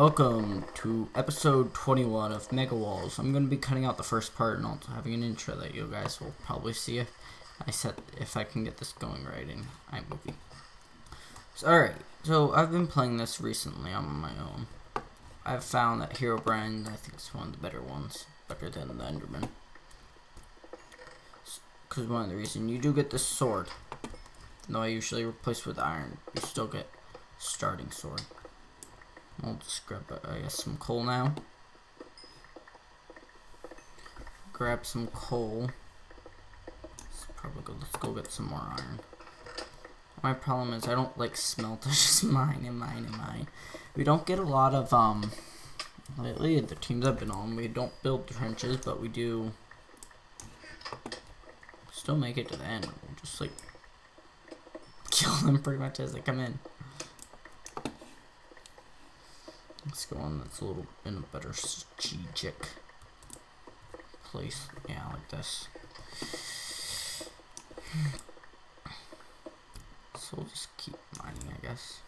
welcome to episode 21 of Mega Walls. I'm going to be cutting out the first part and also having an intro that you guys will probably see if I set if I can get this going right in iMovie. So, alright, so I've been playing this recently on my own. I've found that Herobrine, I think, is one of the better ones, better than the Enderman. Because one of the reasons you do get this sword, though I usually replace with iron, you still get starting sword. I'll just grab, I guess, some coal now. Grab some coal. Let's probably go, let's go get some more iron. My problem is I don't like smelt, I just mine and mine and mine. We don't get a lot of, um, lately, the teams I've been on, we don't build trenches, but we do still make it to the end. We'll just, like, kill them pretty much as they come in. Let's go on that's a little in a better strategic place. Yeah, like this. So we'll just keep mining, I guess.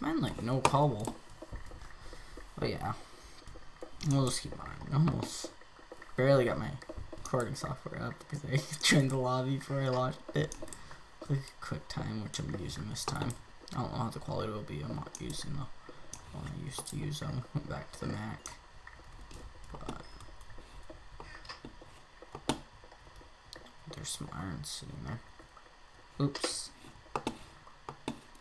Mine like no cobble. But yeah. We'll just keep mining. Almost barely got my recording software up because I joined the lobby before I launched it. Click QuickTime, which I'm using this time. I don't know how the quality will be. I'm not using the one I used to use. I went back to the Mac. But there's some iron sitting there. Oops.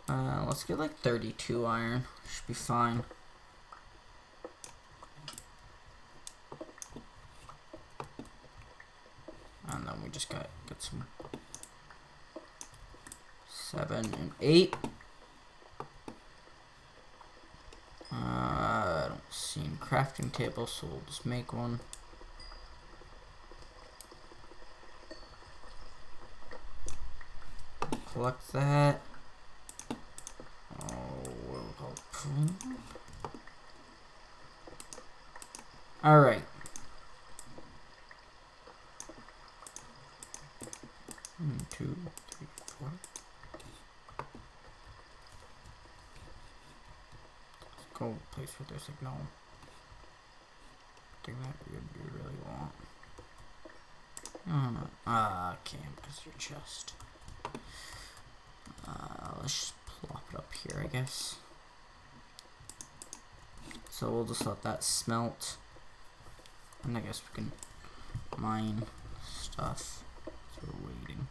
Uh, let's get like 32 iron. Should be fine. And then we just got get some seven and eight. Uh, I don't see any crafting table, so we'll just make one. Collect that. Oh, All right. One, two, three, four. Let's go place where there's signal. no thing that you, you really. Uh, ah, can't because your chest. Uh, let's just plop it up here, I guess. So we'll just let that smelt. And I guess we can mine stuff. So we're waiting.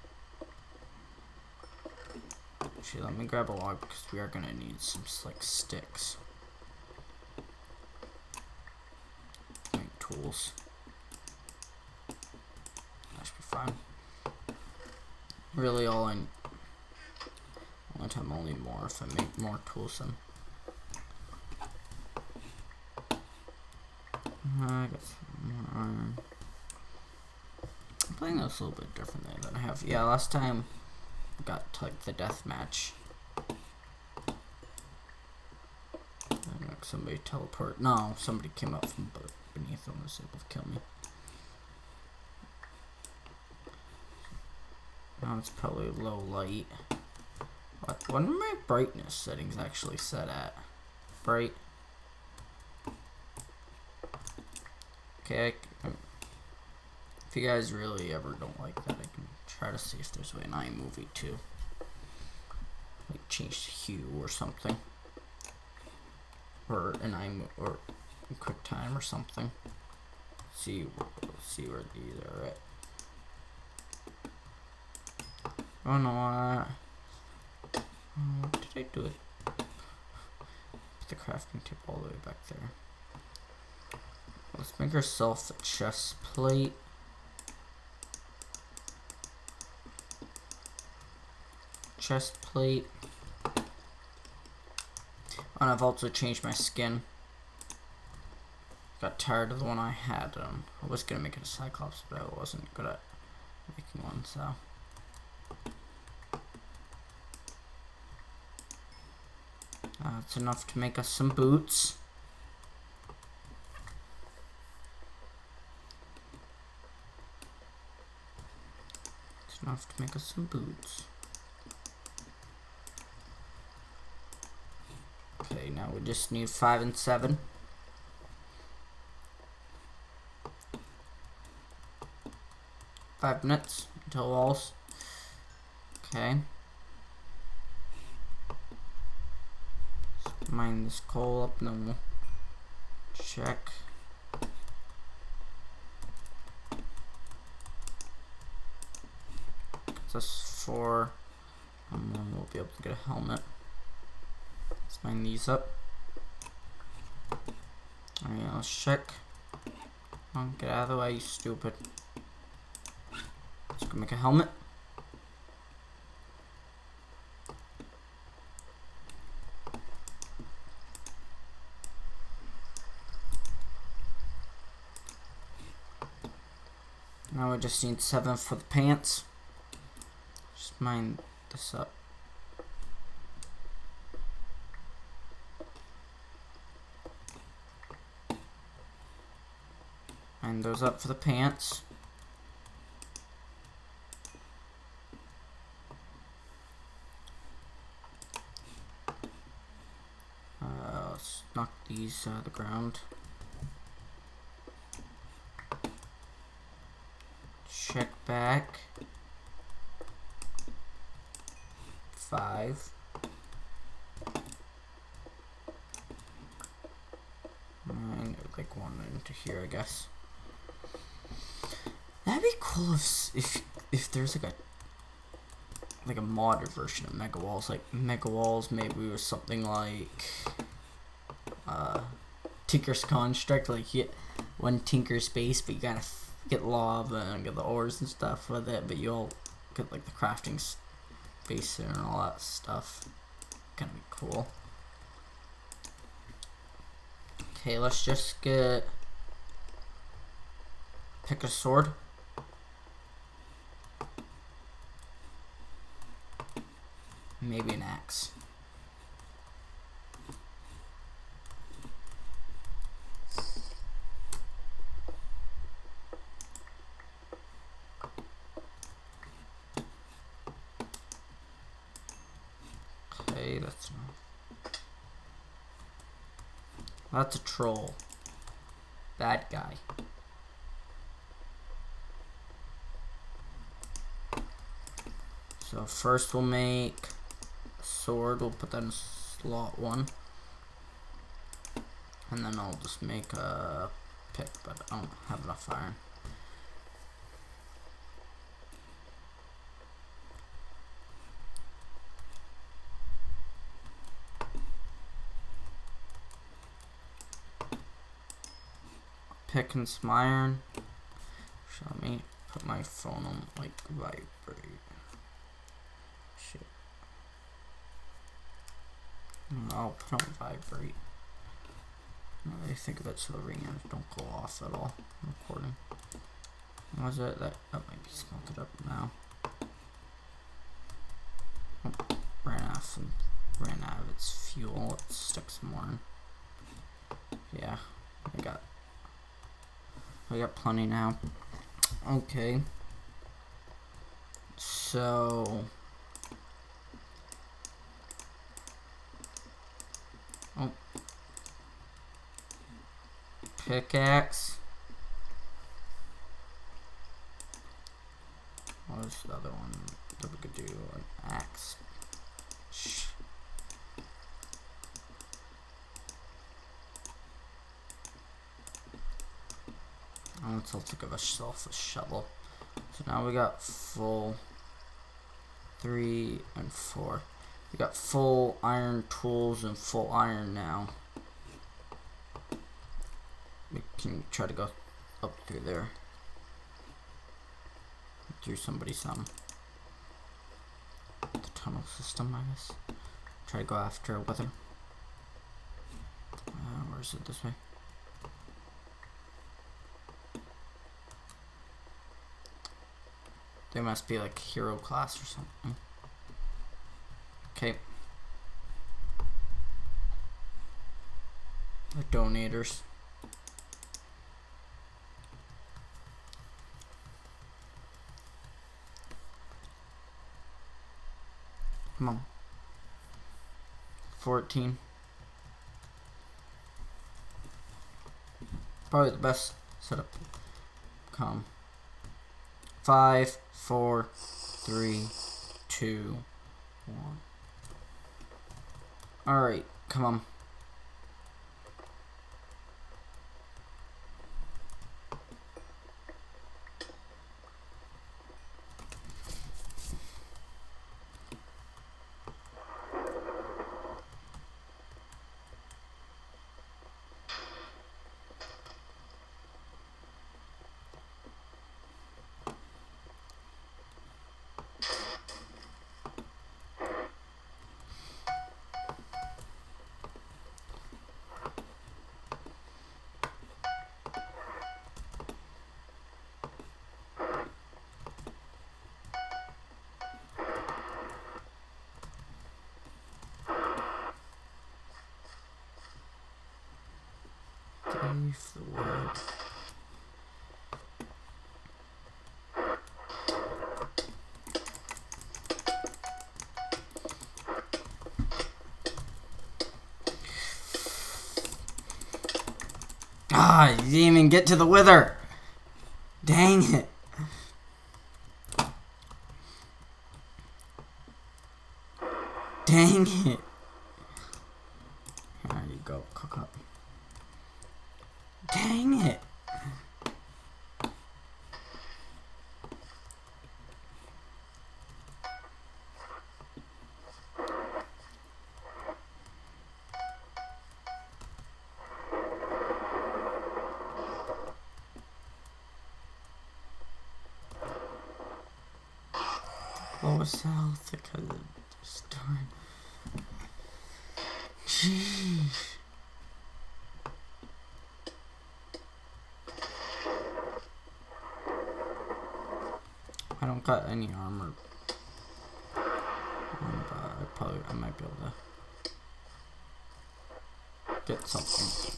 Actually, let me grab a log because we are gonna need some like sticks. Make tools. That should be fine. Really, all I only time only more if I make more tools then. Uh, I got some iron. I'm playing this a little bit differently than I have. Yeah, last time got like the death match. Somebody teleport. No, somebody came up from beneath and was able to kill me. Now it's probably low light. What, what are my brightness settings actually set at? Bright. Okay, I, um, if you guys really ever don't like that, I try to see if there's a way in iMovie to like change hue or something, or an iMovie or QuickTime or something. See, see where these are at. Oh no, uh, what did I do it? Put the crafting tip all the way back there. Let's make ourselves a chest plate. Chest plate. And I've also changed my skin. Got tired of the one I had. Um, I was gonna make it a Cyclops, but I wasn't good at making one, so. Uh, that's enough to make us some boots. Enough to make us some boots. Okay, now we just need five and seven. Five minutes until walls. Okay. Let's mine this coal up then we'll check. That's four. And then we'll be able to get a helmet. Let's mine these up. Alright, let's check. On, get out of the way, you stupid. Let's go make a helmet. Now I just need seven for the pants. Just mine this up. Mine those up for the pants. Uh, knock these out of the ground. Check back. Five. Nine, like one into here, I guess. Cool if if there's like a like a modded version of Mega Walls, like Mega Walls maybe with something like uh Tinker's Construct, like you get one Tinker's base, but you gotta get lava and get the ores and stuff with it, but you'll get like the crafting space and all that stuff. Gonna be cool. Okay, let's just get pick a sword. Maybe an axe. Okay, that's not. That's a troll. Bad guy. So first we'll make sword, we'll put that in slot one. And then I'll just make a pick, but I don't have enough iron. Pick and some iron. So let me put my phone on like vibrate. Shit. No, on vibrate. I think of it so the ringers don't go off at all. I'm recording. Was it that oh, that might be smelted up now? Oh, ran off and ran out of its fuel. Let's stick some more. Yeah, I got I got plenty now. Okay. So Oh. Pickaxe. What was the other one that we could do? An axe. Shh. Oh, let's also give ourselves a shovel. So now we got full three and four. We got full iron tools and full iron now. We can try to go up through there. Through somebody some. The tunnel system, I guess. Try to go after weather. Uh, where is it this way? They must be like hero class or something. Okay. Donators. Come on. 14. Probably the best setup. Come. Five, four, three, two, one. Alright, come on. Leave the word. Ah, you didn't even get to the wither. Dang it. Dang it. There you go, cook up. Dang it. Lowest health because of storm. Jeez. I don't got any armor. And, uh, I probably I might be able to get something.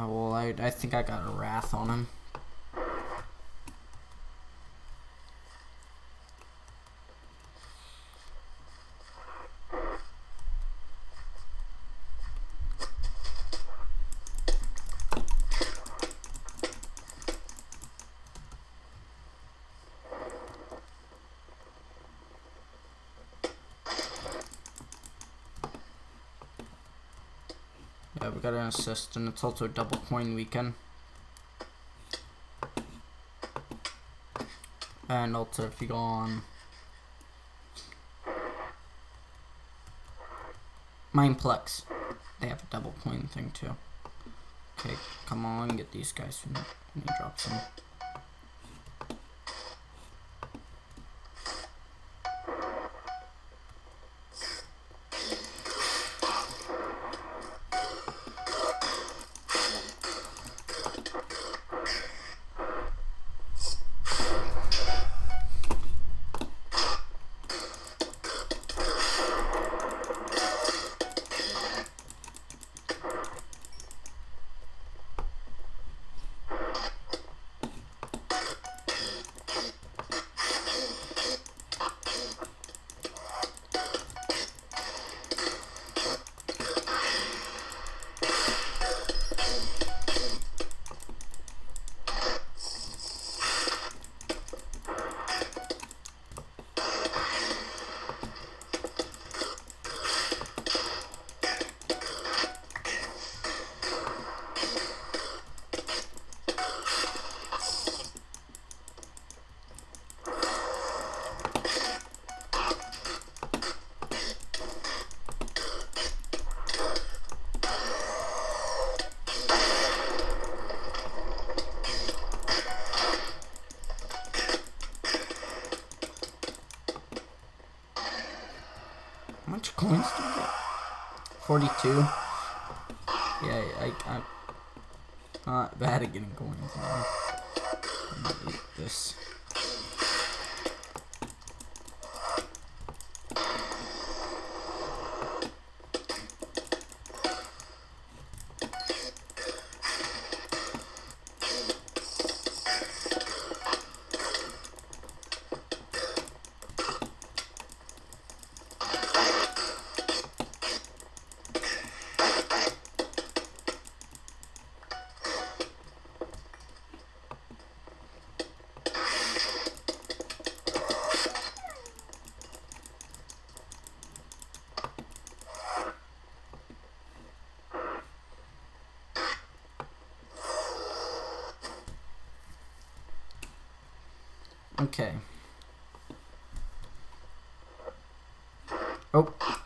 Oh, well, I, I think I got a wrath on him. Assist, and it's also a double coin weekend. And also, if you go on Mineplex, they have a double coin thing too. Okay, come on, get these guys when he drops them. 42. Yeah, I, I'm not bad at getting coins now. This. Okay. Oh.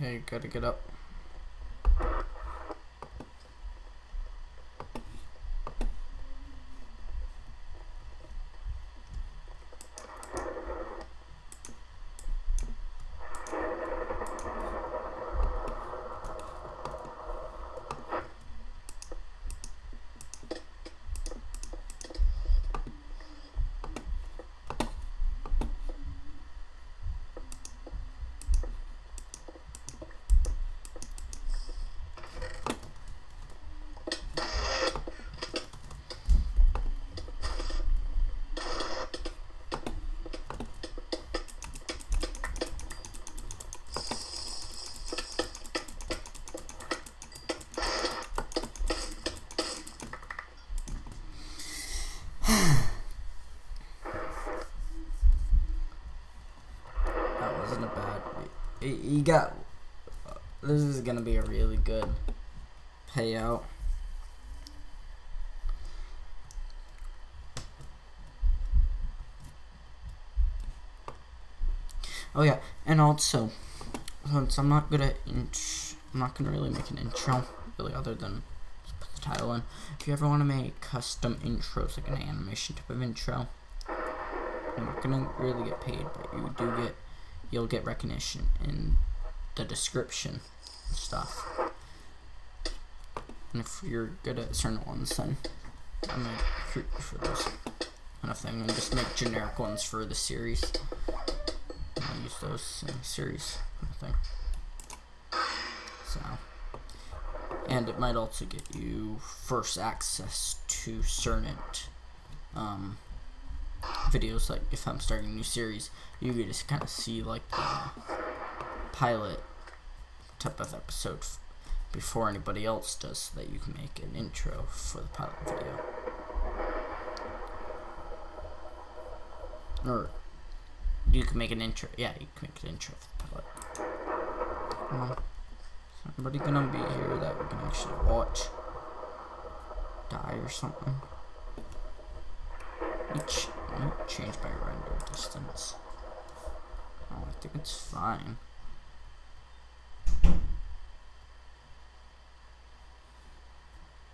Okay, you gotta get up. That wasn't a bad. You got. This is gonna be a really good payout. Oh yeah, and also, since I'm not gonna int- I'm not gonna really make an intro, really, other than put the title in. If you ever want to make custom intros, like an animation type of intro, you're not gonna really get paid, but you do get, you'll get recognition in the description stuff. And if you're good at certain ones, then I might recruit for those kind of thing, and just make generic ones for the series. And I'll use those in the series kind of thing. So, and it might also get you first access to certain um, videos. Like if I'm starting a new series, you get to kind of see like the pilot type of episode f- before anybody else does, so that you can make an intro for the pilot video. Or you can make an intro. Yeah, you can make an intro for the pilot. Mm-hmm. Is somebody gonna be here that we can actually watch? Die or something? Let ch- change my render distance. Oh, I think it's fine.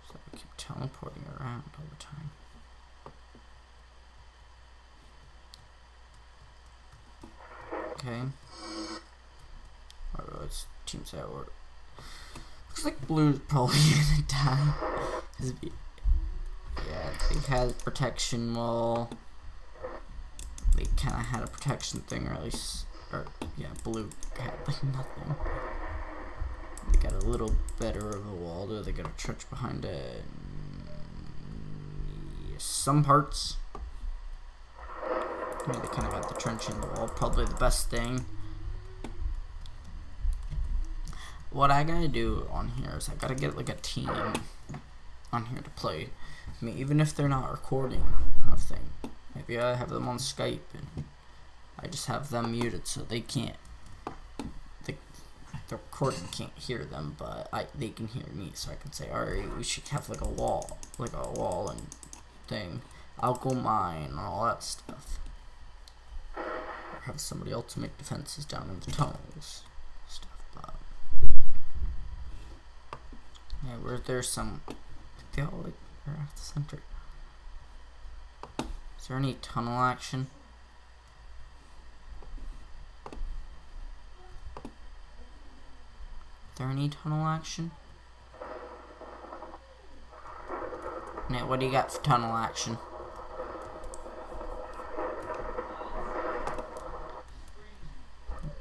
So I keep teleporting around all the time. Okay. Alright, let's teams that work. Looks like blue's probably gonna die. Yeah, he has protection wall. They kinda had a protection thing or at least or yeah, blue had like nothing. They got a little better of a wall though, they got a church behind it. Some parts I mean, they kind of got the trench in the wall. Probably the best thing. What I gotta do on here is I gotta get like a team on here to play. I mean, even if they're not recording a thing. Maybe I have them on Skype and I just have them muted so they can't. The, the recording can't hear them, but I they can hear me, so I can say, alright, we should have like a wall, like a wall and thing. I'll go mine and all that stuff Or have somebody else make defenses down in the tunnels. Stuff, but yeah, where there's some, they all like are at the center. Is there any tunnel action? There any tunnel action? Nate, what do you got for tunnel action?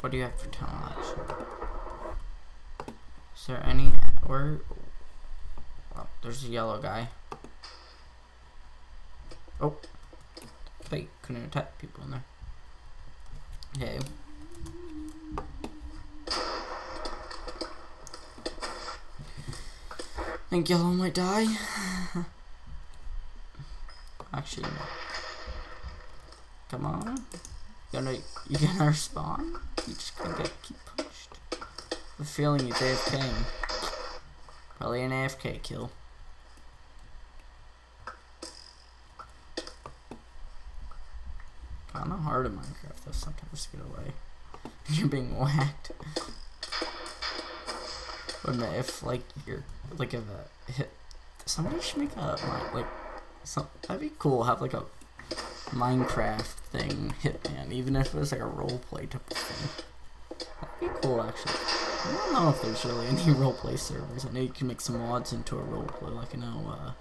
What do you have for tunnel action? Is there any where? Oh, there's a yellow guy. Oh, wait, couldn't attack people in there. Okay. Think yellow might die. Actually, no. Come on. You're gonna you gonna respawn? You just gonna get keep pushed. The feeling he's AFK. Probably an AFK kill. Kinda hard in Minecraft though sometimes to get away. You're being whacked. But if like you're like if a hit somebody should make a like some that'd be cool, have like a Minecraft thing, Hitman, even if it was like a roleplay type thing. That'd be cool, actually. I don't know if there's really any roleplay servers. I know you can make some mods into a roleplay, like I know, uh,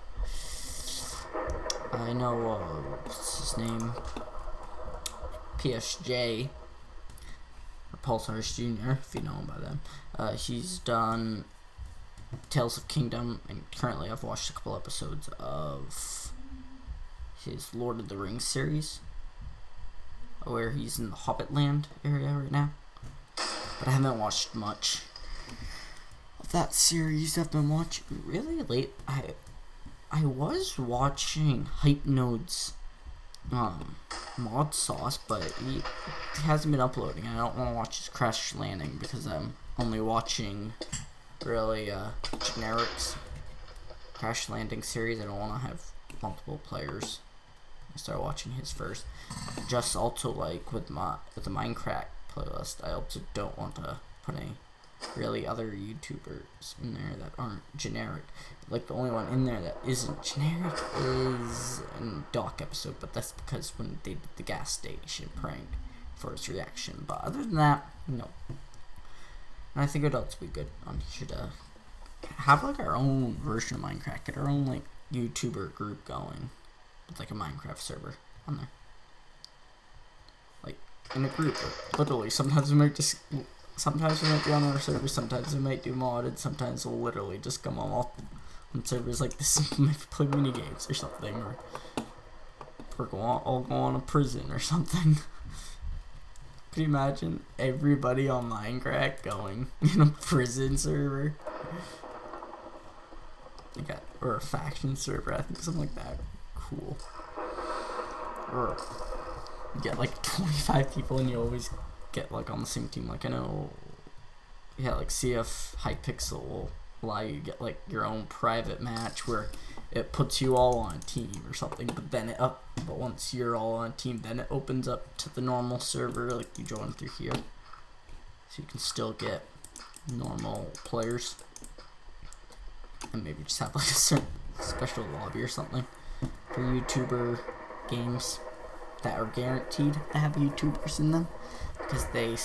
I know, uh, what's his name? PSJ, or Pulsars Jr., if you know him by them. Uh, he's done Tales of Kingdom, and currently I've watched a couple episodes of his Lord of the Rings series, where he's in the Hobbit Land area right now. But I haven't watched much of that series. I've been watching really late. I I was watching Hypenode's um, mod sauce, but he, he hasn't been uploading. I don't want to watch his Crash Landing because I'm only watching really uh, generics Crash Landing series. I don't want to have multiple players. I start watching his first. Just also like with my with the Minecraft playlist, I also don't want to put any really other YouTubers in there that aren't generic. Like the only one in there that isn't generic is in Doc episode, but that's because when they did the gas station prank for his reaction. But other than that, no. And I think adults would be good on here to have like our own version of Minecraft, get our own like YouTuber group going with like a Minecraft server on there. Like in a group, literally. Sometimes we might just, sometimes we might be on our server. Sometimes we might do modded. Sometimes we'll literally just come on all on servers like this, play mini games or something, or or go on, all go on a prison or something. Can you imagine everybody on Minecraft going in a prison server? got or a faction server, I think something like that cool. Or you get like 25 people and you always get like on the same team. Like I know, yeah, like CF Hypixel will allow you to get like your own private match where it puts you all on a team or something. But then it up. But once you're all on team, then it opens up to the normal server, like you join through here, so you can still get normal players, and maybe just have like a certain special lobby or something for YouTuber games that are guaranteed to have YouTubers in them because they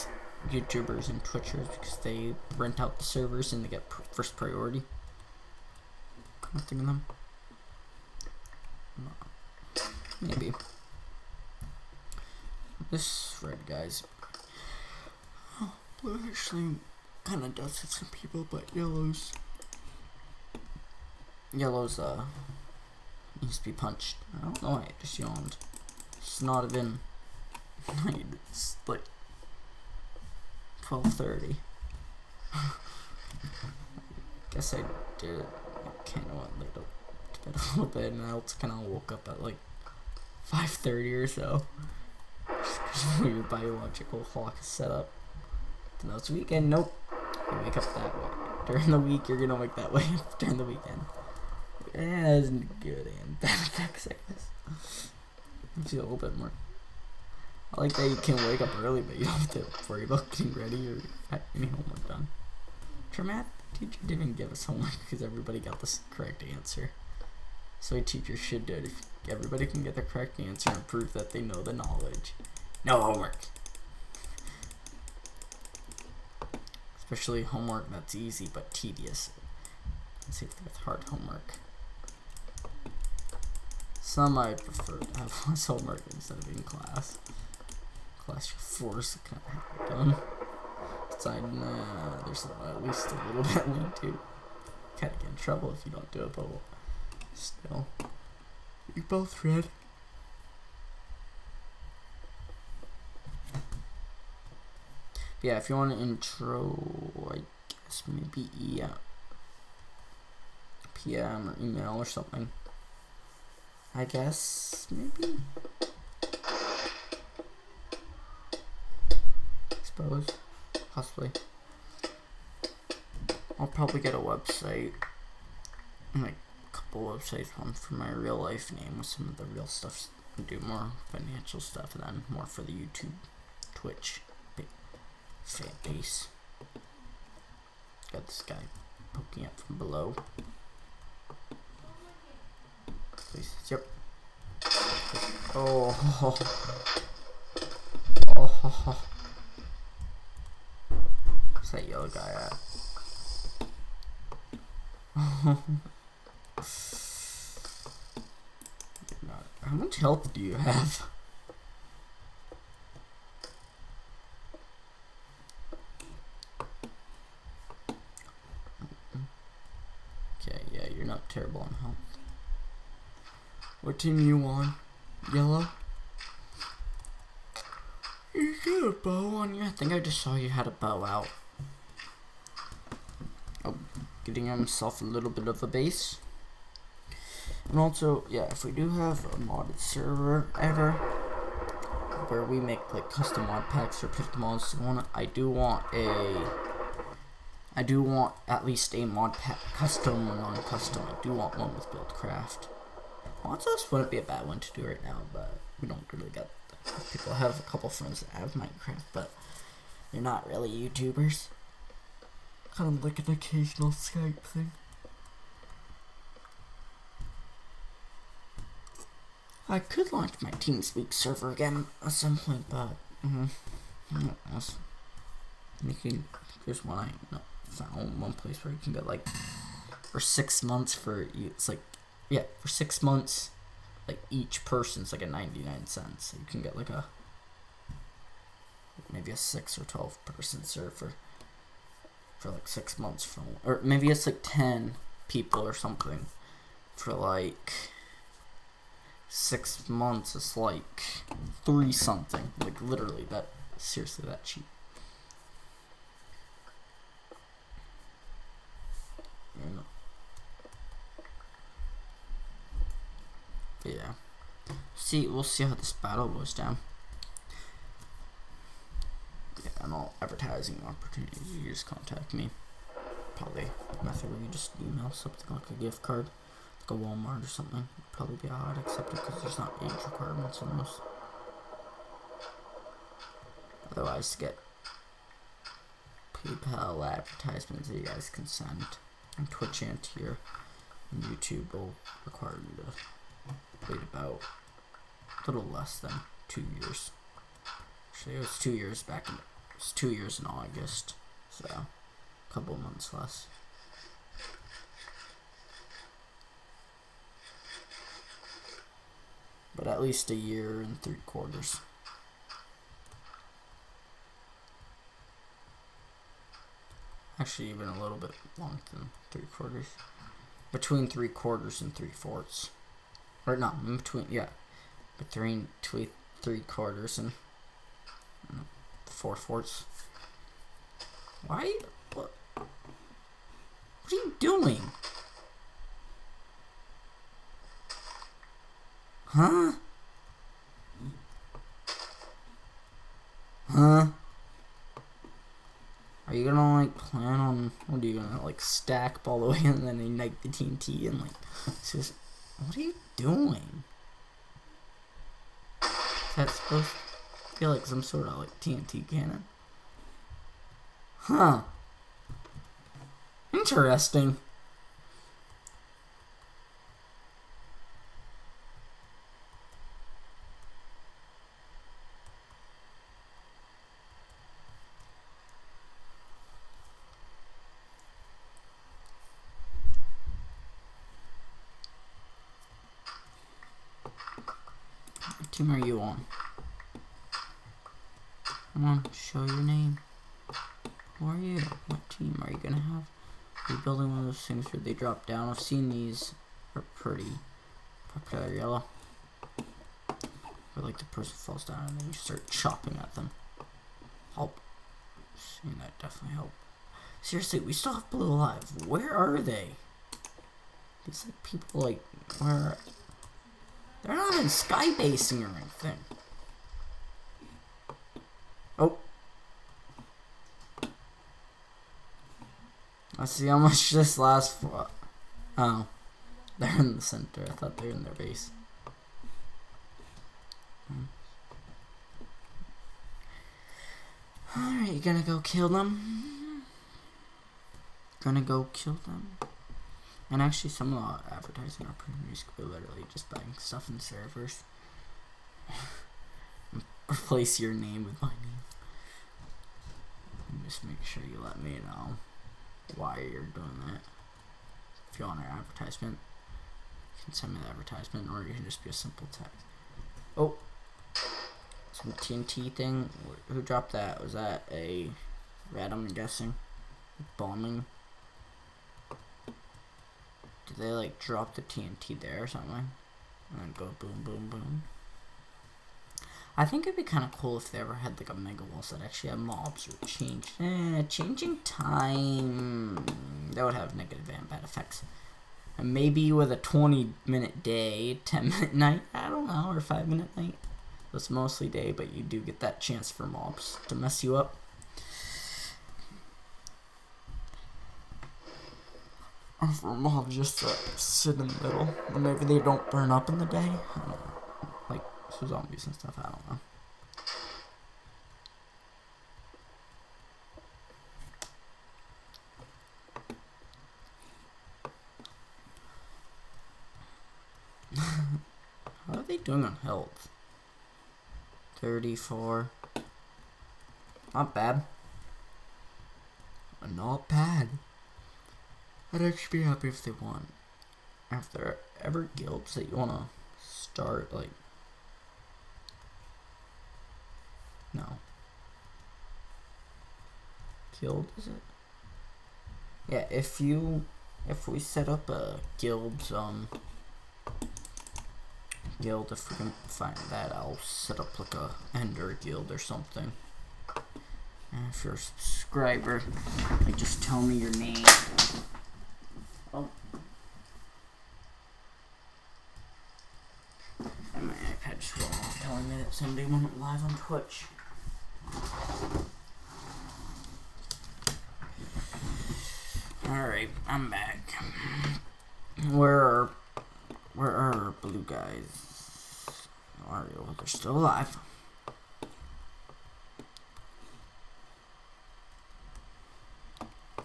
YouTubers and Twitchers because they rent out the servers and they get pr first priority. Nothing in them. Maybe. This red guy's oh, blue actually kind of does hit some people, but yellow's yellow's uh needs to be punched. I don't know. why I just yawned. It's not even. it's like twelve thirty. Guess I did. I kind of went late to a little bit, and I also kind of woke up at like five thirty or so. Just your biological clock is set up. So it's weekend. Nope. You wake up that way. During the week, you're gonna wake that way during the weekend. It has good and bad effects, I guess. Makes you a little bit more. I like that you can wake up early, but you don't have to worry about getting ready or any homework done. Traumat teacher didn't give us homework because everybody got the correct answer. So a teacher should do it if everybody can get the correct answer and prove that they know the knowledge. No homework. Especially homework that's easy but tedious. Let's see if with hard homework. Some I prefer to have less homework instead of in class. Class you're forced to kind of have it done. Side, nah, there's at least a little bit lean to. Kind of get in trouble if you don't do it, but still. You both read. Yeah, if you want an intro, I guess maybe yeah, PM or email or something. I guess, maybe? Suppose. Possibly. I'll probably get a website. Like, websites. One for my real life name with some of the real stuff. Do more financial stuff. And then more for the YouTube, Twitch, fan base. Got this guy poking up from below. Please. Yep. Oh. Oh. Where's that yellow guy at? How much health do you have? Okay, yeah, you're not terrible on health. What team you on? Yellow? You got a bow on you? I think I just saw you had a bow out. Oh, getting himself a little bit of a base. And also, yeah, if we do have a modded server ever, where we make like custom mod packs or pick the mods want, I do want a, I do want at least a mod pack, custom or non-custom. I do want one with Buildcraft. Monsters wouldn't be a bad one to do right now, but we don't really get. People have a couple friends that have Minecraft, but they're not really YouTubers. Kind of like an occasional Skype thing. I could launch my TeamSpeak server again at some point, but mm -hmm. You can. There's one I no, found one place where you can get like for six months for it's like yeah, for six months, like each person's like a 99 cents. So you can get like a maybe a six or 12 person server for like six months from, or maybe it's like 10 people or something for like six months. It's like three something, like literally that, seriously that cheap. yeah. See, we'll see how this battle goes down. Yeah, and all advertising opportunities, you just contact me. Probably method where you just email something like a gift card. Like a Walmart or something. Would probably be accept it because there's not age requirements on those. Otherwise, get PayPal advertisements, you guys consent. And Twitch and tier and YouTube will require you to wait about a little less than two years. Actually, it was two years back in it was two years in August, so a couple months less. But at least a year and three quarters. Actually, even a little bit longer than three quarters. Between three quarters and three fourths. Or not, between, yeah. Between three, three quarters and mm, four fourths. Why? What? What are you doing? Huh? Huh? Are you gonna like plan on what are you gonna like stack all the way and then ignite the TNT and like just what are you doing? Is that supposed to feel like some sort of like TNT cannon? Huh. Interesting. What team are you on? Come on, show your name. Who are you? What team are you gonna have? Are those things where they drop down? I've seen these are pretty popular yellow. Where like the person falls down and then you start chopping at them. Help. Seen that definitely help. Seriously, we still have blue alive. Where are they? These like people like where they're not in sky basing or anything. Oh. Let's see how much this lasts for. Oh. They're in the center. I thought they were in their base. Hmm. Alright, you gonna go kill them? Gonna go kill them? And actually, some of the advertising opportunities could be literally just buying stuff in servers. Replace your name with my name. Just make sure you let me know why you're doing that. If you want an advertisement, you can send me the advertisement, or you can just be a simple text. Oh, some TNT thing. Who dropped that? Was that a red? I'm guessing. Bombing. Did they like drop the TNT there or something? And then go boom, boom, boom. I think it'd be kind of cool if they ever had like a mega walls that actually had mobs or change. Eh, changing time. That would have negative and bad effects. And maybe with a 20 minute day, 10 minute night, I don't know, or 5 minute night. It's mostly day, but you do get that chance for mobs to mess you up. Or for mobs just to sit in the middle. Or maybe they don't burn up in the day. I don't know. Like, for zombies and stuff, I don't know. How are they doing on health? 34. Not bad. Not bad. I'd actually be happy if they won. If there ever guilds that you want to start, like... No. Guild, is it? Yeah, if you... If we set up a guild, um guild if we can find that I'll set up like a ender guild or something. And if you're a subscriber like just tell me your name. Oh. And my iPad just went off. Telling me that somebody went live on Twitch alright I'm back where are Where are blue guys? Mario, they're still alive.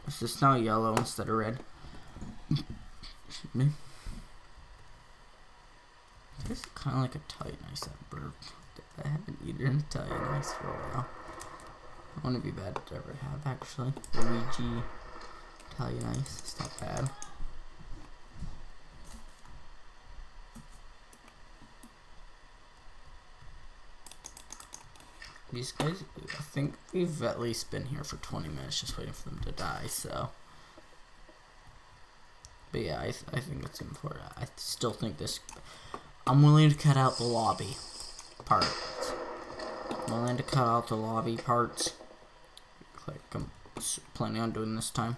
Is this now yellow instead of red? Excuse me. This is kind of like a Italian ice that bird. I haven't eaten an Italian ice for a while. I want to be bad to ever have actually. Luigi Italian ice. It's not bad. These guys, I think we've at least been here for 20 minutes just waiting for them to die, so. But yeah, I, th I think it's important. I still think this. I'm willing to cut out the lobby part. I'm willing to cut out the lobby parts. Like I'm planning on doing this time.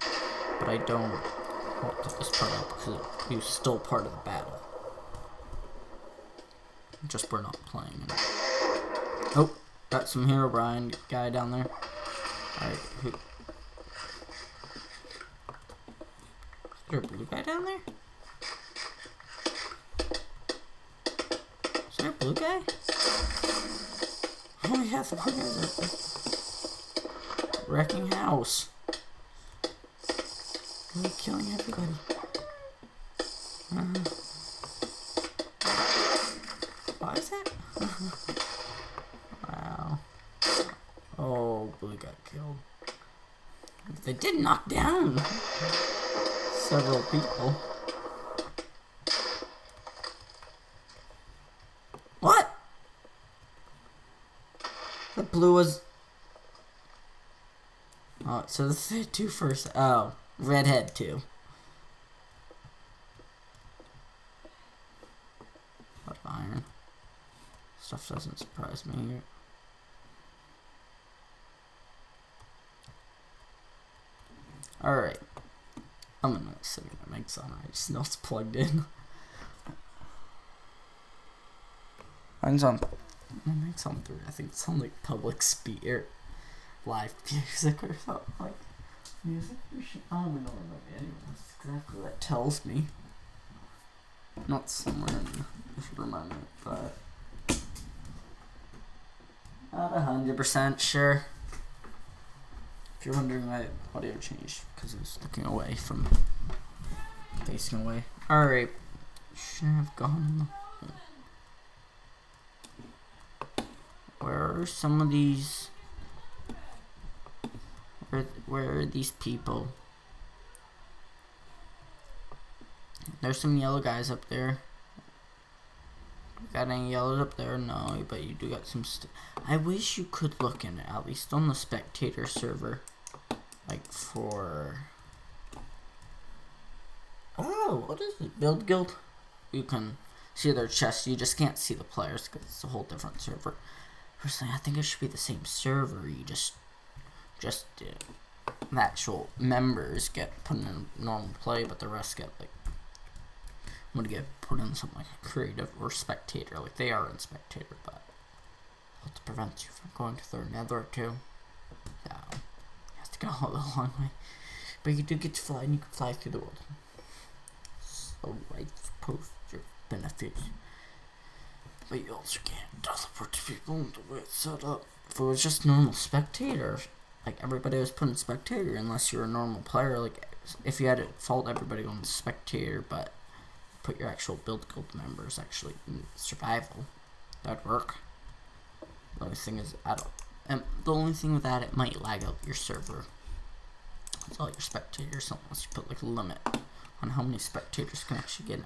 But I don't want to cut this part out because it was still part of the battle. Just we're not playing it. Oh. Got some Herobrine guy down there. Alright, who? Is there a blue guy down there? Is there a blue guy? Oh yeah, the blue guy's there. Wrecking house. Killing everybody. Uh -huh. Why is that? Wow. Oh, Blue got killed. They did knock down several people. What? The blue was... Oh, so the two first... Oh, redhead two. What iron? Stuff doesn't surprise me. Here. Alright. I'm gonna see if it makes on. I just know it's plugged in. Mine's on. My mic's on three. I think it's on like public or live music or something like music. I don't know what exactly what that tells me. Not somewhere in should remind me, but not a hundred percent sure. If you're wondering why audio changed, because it was looking away from facing away. Alright. Should have gone. Where are some of these? Where, where are these people? There's some yellow guys up there. Got any yellows up there? No, but you do got some. I wish you could look in it, at least on the spectator server like for oh what is it build guild you can see their chest you just can't see the players because it's a whole different server personally i think it should be the same server you just just uh, the actual members get put in normal play but the rest get like I'm gonna get put in something like creative or spectator like they are in spectator but to prevent you from going to their nether too yeah to go a long way. But you do get to fly, and you can fly through the world. So I suppose your benefits. But you also can't teleport to people the way it's set up. If it was just normal spectator, like everybody was put in spectator unless you're a normal player, like if you had it fault everybody on spectator, but put your actual build guild members actually in survival, that'd work. The only thing is, I and the only thing with that, it might lag out your server. It's all your spectators, unless you put like a limit on how many spectators can actually get in.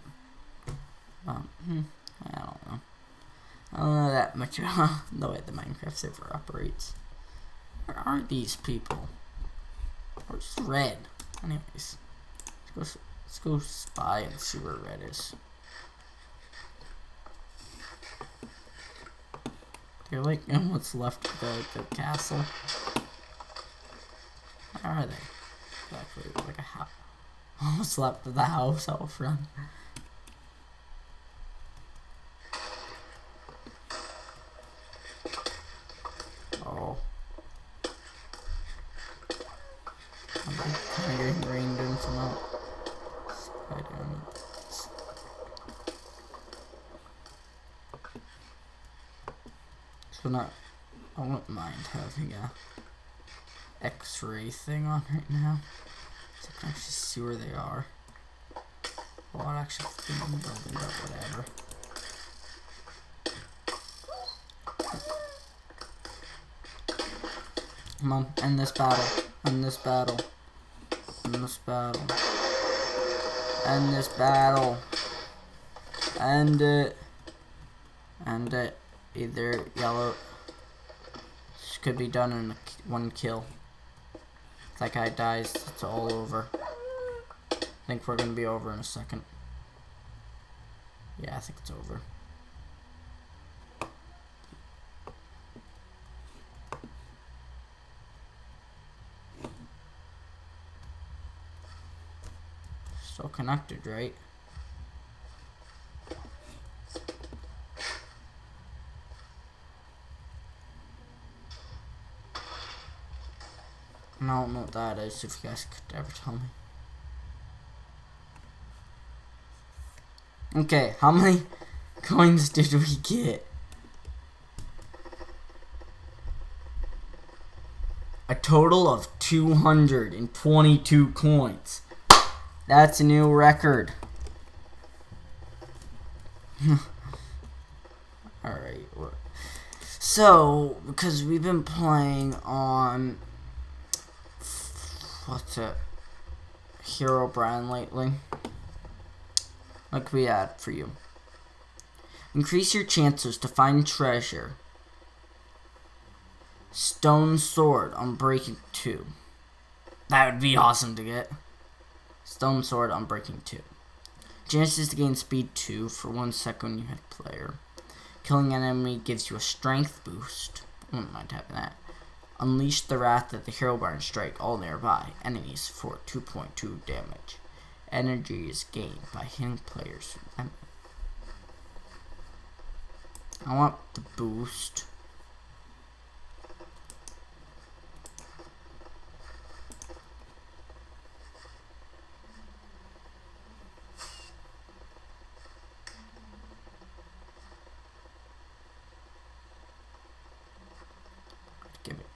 Um, hmm, I don't know. I don't know that much about the way the Minecraft server operates. Where are these people? Oh, Where's red? Anyways, let's go, let's go spy and see where red is. They're like in what's left of the, the castle. Where are they? Actually, like a house. What's left of the house out front? Oh. I'm kind of getting rained in from out. So not, I wouldn't mind having a Thing on right now. So I can actually see where they are. Well, I actually think I'm building up whatever. Come on, end this battle. End this battle. End this battle. End this battle. End it. End it. Either yellow. This could be done in one kill. That guy dies, it's all over. I think we're gonna be over in a second. Yeah, I think it's over. Still connected, right? I don't know what that is, if you guys could ever tell me. Okay, how many coins did we get? A total of 222 coins. That's a new record. Alright. So, because we've been playing on. What's it? brand lately. What can we add for you? Increase your chances to find treasure. Stone Sword Unbreaking 2. That would be awesome to get. Stone Sword Unbreaking 2. Chances to gain speed 2 for 1 second you hit player. Killing an enemy gives you a strength boost. I wouldn't mind having that. Unleash the Wrath of the Herobrine Strike all nearby enemies for 2.2 damage. Energy is gained by hitting players. I want the boost.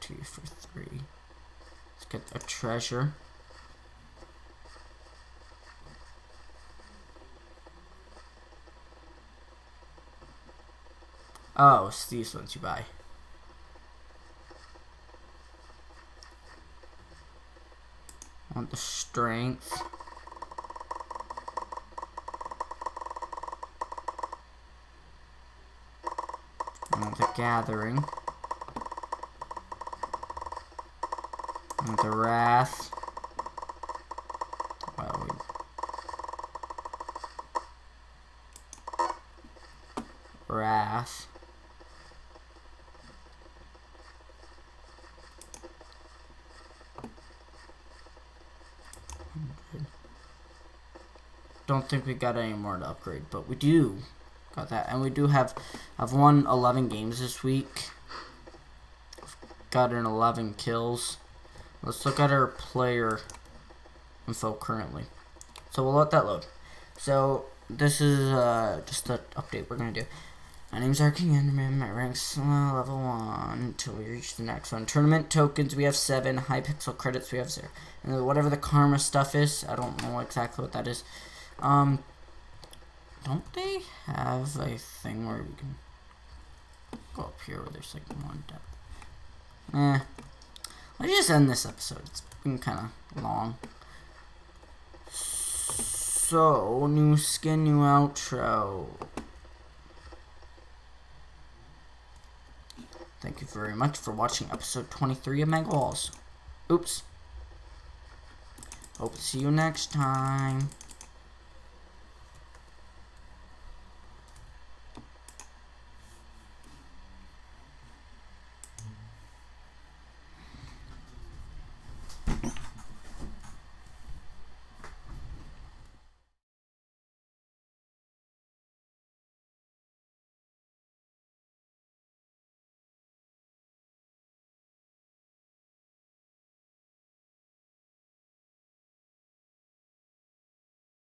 two for three. Let's get a treasure. Oh, it's these ones you buy. Want the strength. Want the gathering. The wrath. Well, we... Wrath. Don't think we got any more to upgrade, but we do got that, and we do have. I've won 11 games this week. I've Gotten 11 kills. Let's look at our player info currently. So we'll let that load. So this is uh, just the update we're going to do. My name's RKing Enderman. My rank's uh, level 1 until we reach the next one. Tournament tokens, we have 7. Hypixel credits, we have 0. And whatever the karma stuff is, I don't know exactly what that is. Um, don't they have a thing where we can go up here where there's like one depth? Eh, Let's just end this episode. It's been kind of long. So, new skin, new outro. Thank you very much for watching episode 23 of Mega Walls. Oops. Hope to see you next time.